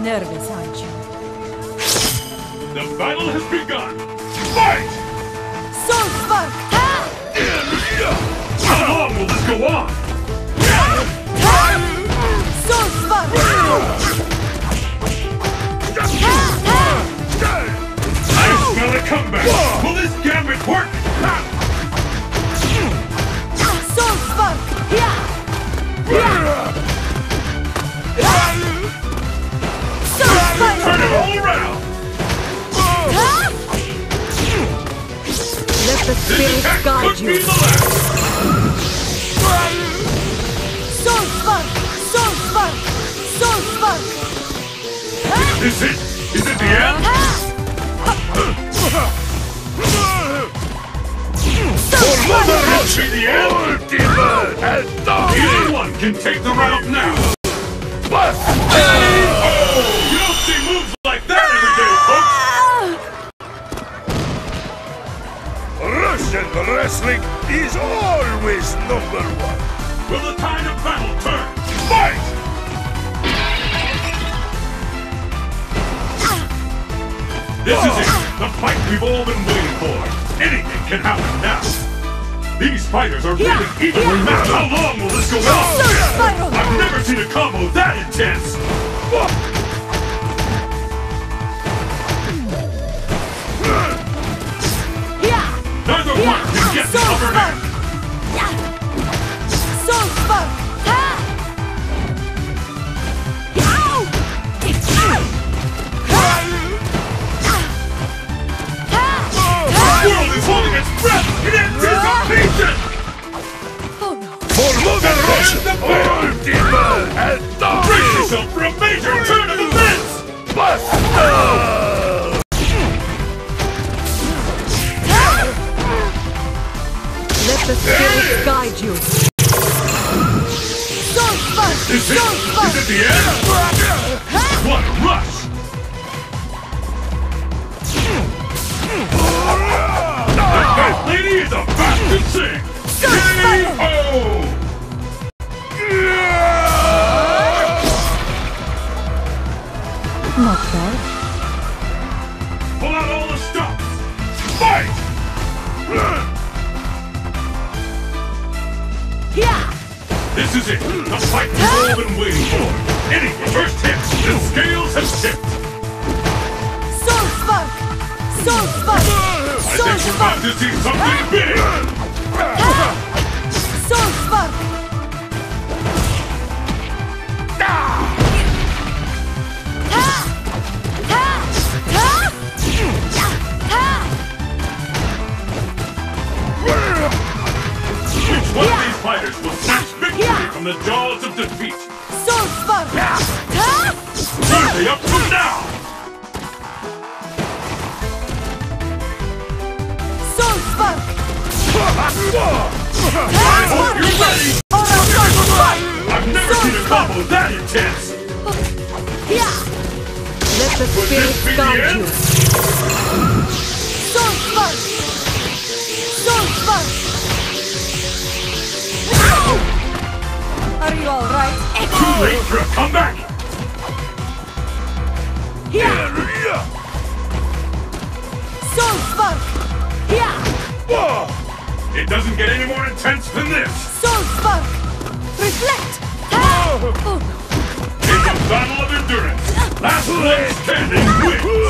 nervous, aren't you? The battle has begun! Fight! Soul Spark! You. Is it? Is it the end? Spark! The end? Anyone can take the round now! Wrestling is always number one. Will the tide of battle turn? Fight! This is it! The fight we've all been waiting for! Anything can happen now! These fighters are really evenly matched! How long will this go on? I've never seen a combo get upper Spark! hand! Yeah! The spirits guide you. Soul Spark! Is it? Soul Spark! Is it the end? What a rush! Lady is about to sing! K.O. Not bad. Pull out all the stops! Fight! This is it! The fight we've all been waiting for! Any first hit, the scales have tipped! Soul Spark! Soul Spark! I Soul think we're about to see something big! These fighters will snatch victory from the jaws of defeat? Spark! Ha! Where they up to now? Soul Spark! hope you're ready. Or else Soul Spark! I've never seen a combo that intense! Yeah! Let the Would this spirits be the guide you. Late for a comeback! Yeah! Soul Spark! Yeah! It doesn't get any more intense than this! Soul Spark! Reflect! Oh! It's a battle of endurance! Last one standing wins!